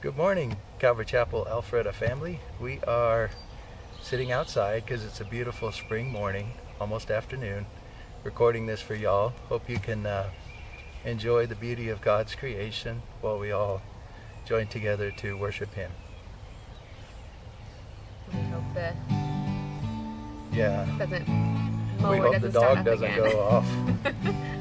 Good morning, Calvary Chapel Alpharetta family. We are sitting outside because it's a beautiful spring morning, almost afternoon, recording this for y'all. Hope you can uh, enjoy the beauty of God's creation while we all join together to worship Him. We hope the Yeah. doesn't we mower hope doesn't the dog doesn't again. go off.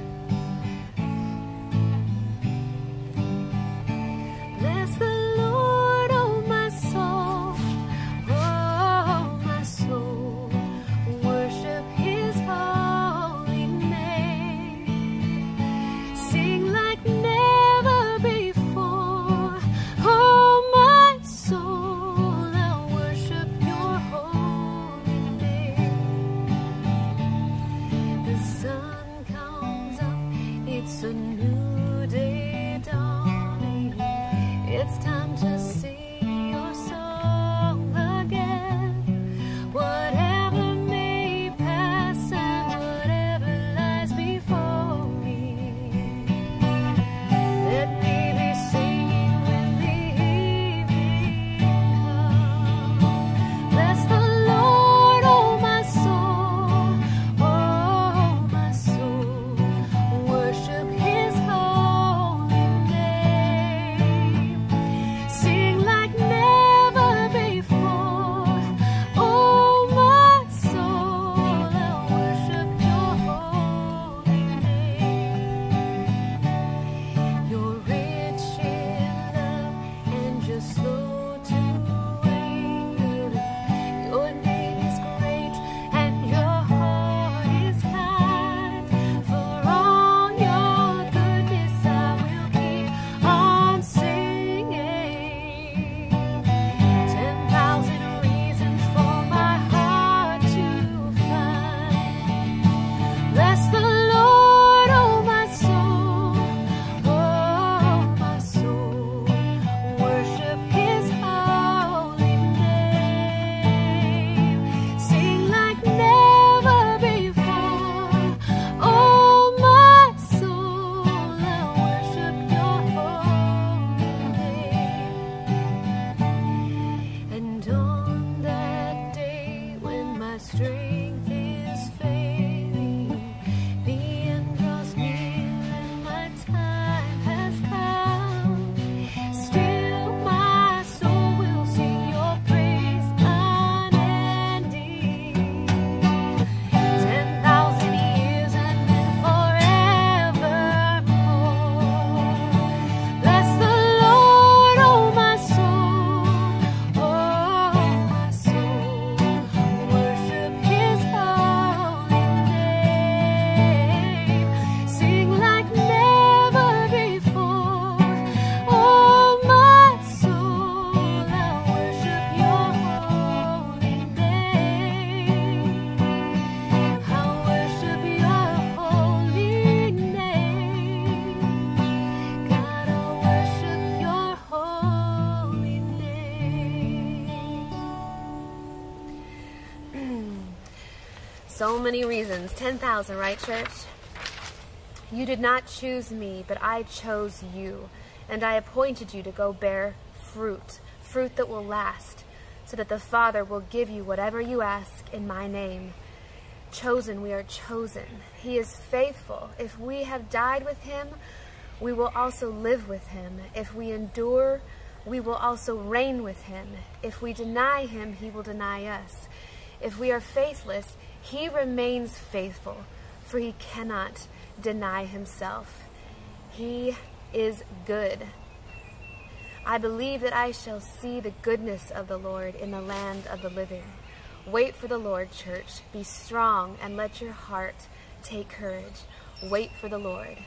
many reasons. 10,000, right, church? You did not choose me, but I chose you, and I appointed you to go bear fruit, fruit that will last, so that the Father will give you whatever you ask in my name. Chosen, we are chosen. He is faithful. If we have died with him, we will also live with him. If we endure, we will also reign with him. If we deny him, he will deny us. If we are faithless, he remains faithful, for he cannot deny himself. He is good. I believe that I shall see the goodness of the Lord in the land of the living. Wait for the Lord, church. Be strong and let your heart take courage. Wait for the Lord.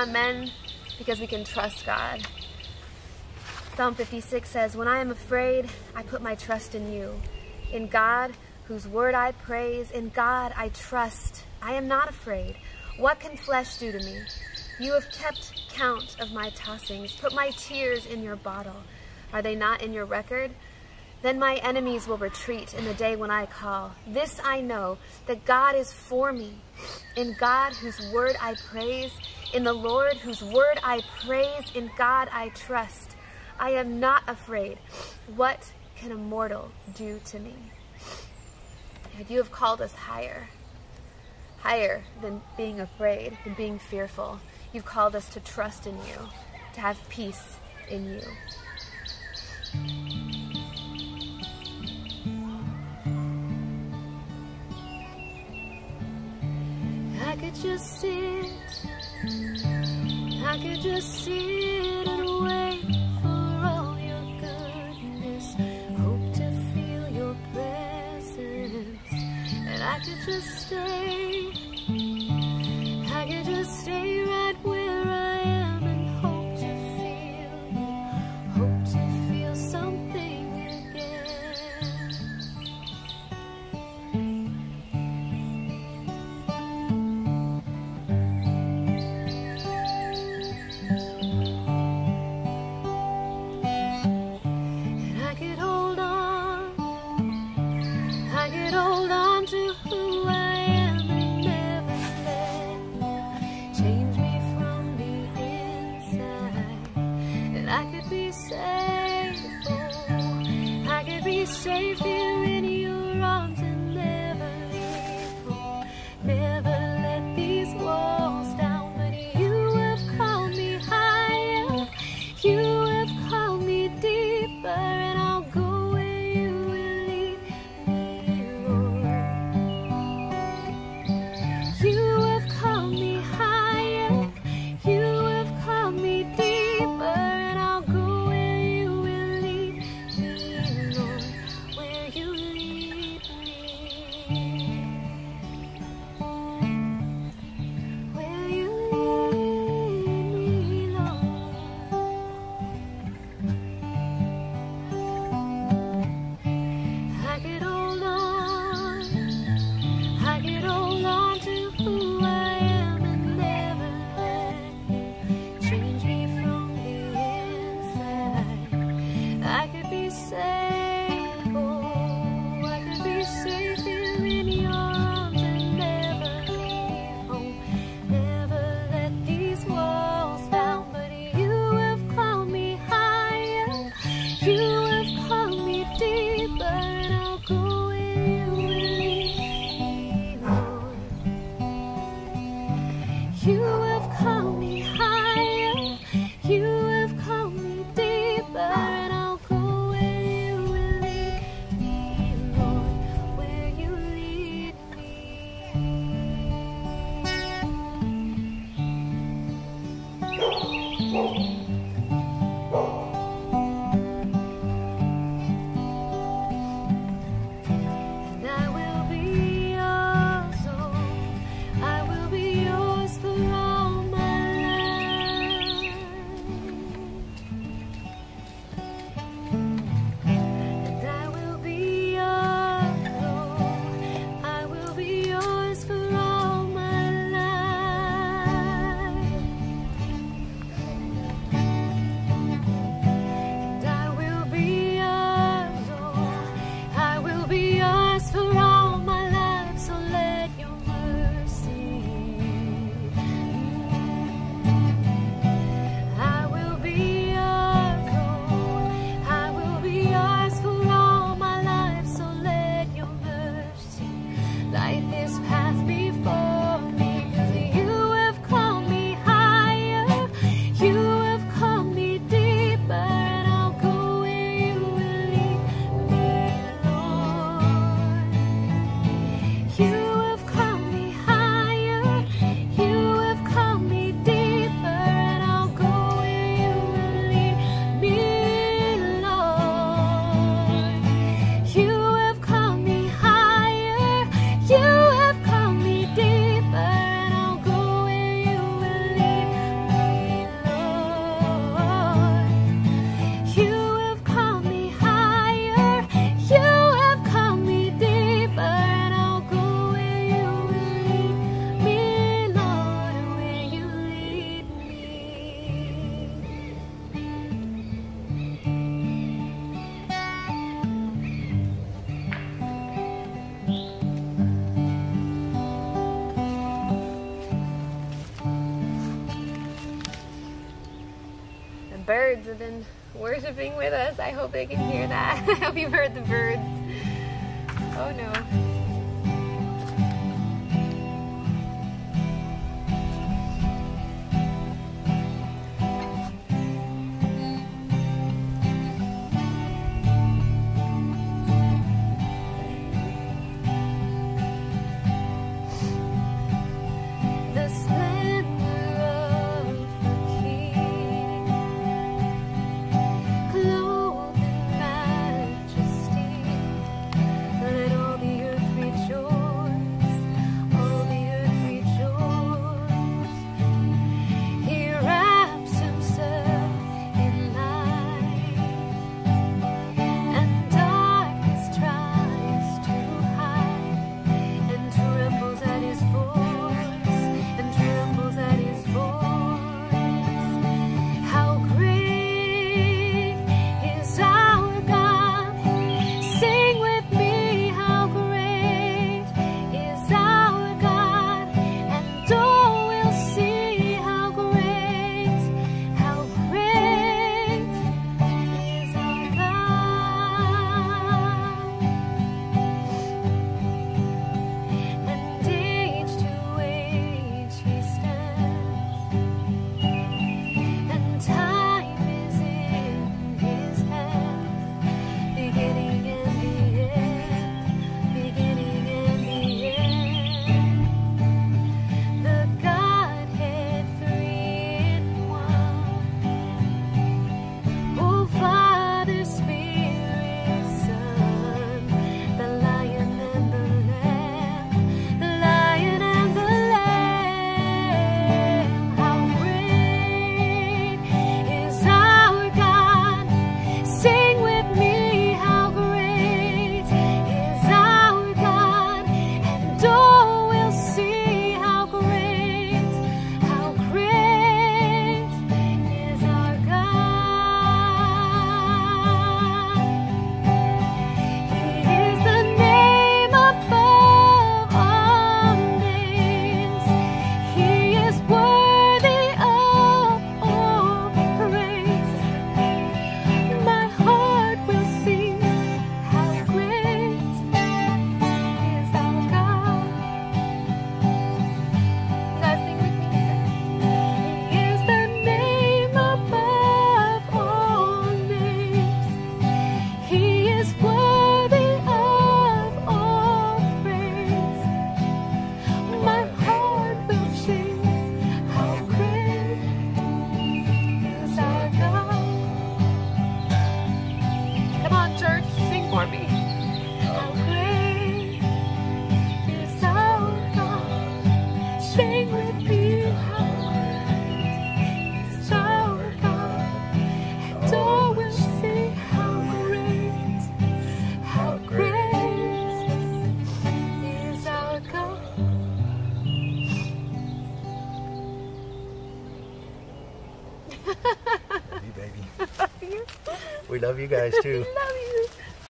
Sing Amen because we can trust God. Psalm 56 says, When I am afraid, I put my trust in you. In God, whose word I praise, in God I trust. I am not afraid. What can flesh do to me? You have kept count of my tossings, put my tears in your bottle. Are they not in your record? Then my enemies will retreat in the day when I call. This I know, that God is for me. In God, whose word I praise, in the Lord, whose word I praise, in God I trust. I am not afraid. What can a mortal do to me? God, you have called us higher, higher than being afraid, than being fearful. You've called us to trust in you, to have peace in you. Just sit, I could just sit and wait for all your goodness. Hope to feel your presence, and I could just stay, You have called birds have been worshiping with us. I hope they can hear that. I hope you've heard the birds. Oh no. love you guys too.